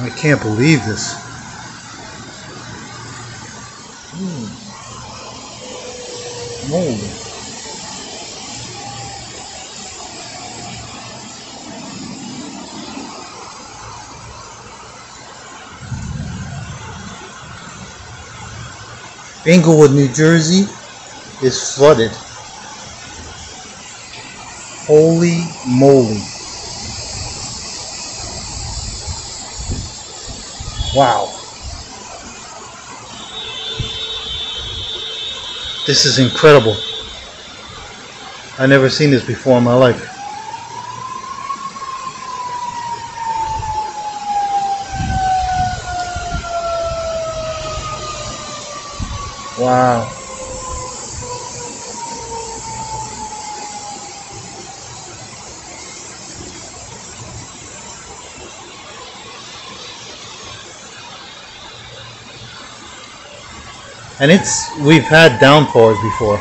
I can't believe this. Hmm. Moly. Englewood, New Jersey is flooded. Holy moly. Wow. This is incredible. I never seen this before in my life. Wow. And it's we've had downpours before.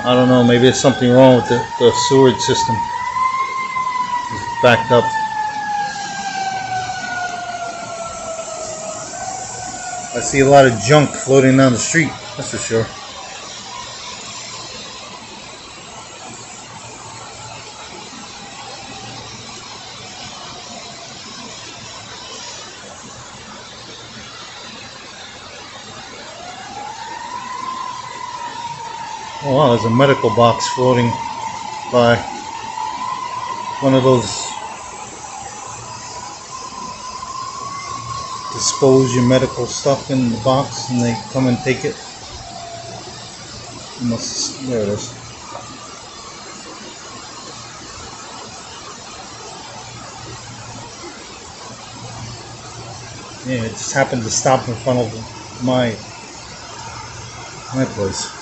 I don't know, maybe there's something wrong with the, the sewage system. It's backed up. I see a lot of junk floating down the street, that's for sure. Oh wow, there's a medical box floating by one of those dispose your medical stuff in the box and they come and take it. Must there it is. Yeah, it just happened to stop in front of my my place.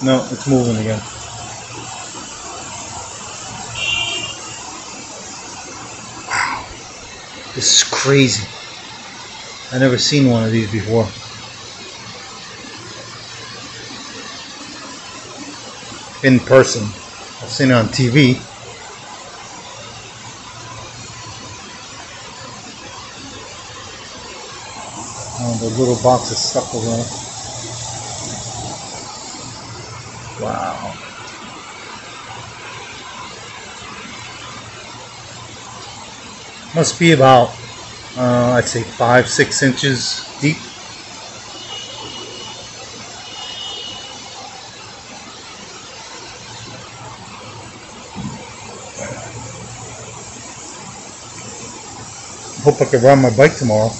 No, it's moving again. This is crazy. I never seen one of these before. In person. I've seen it on TV. Oh, the little box is stuck over there. Wow. Must be about, uh, I'd say five, six inches deep. Hope I can ride my bike tomorrow.